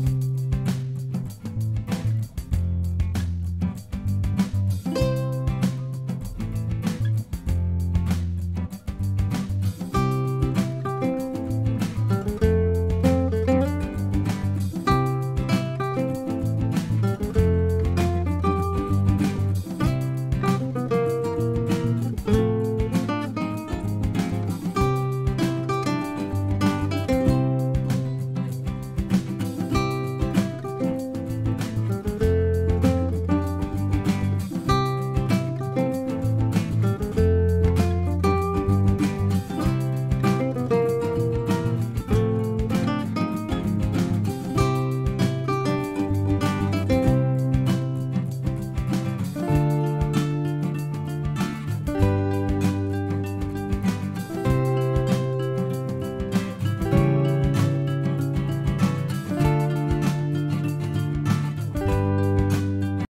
Bye.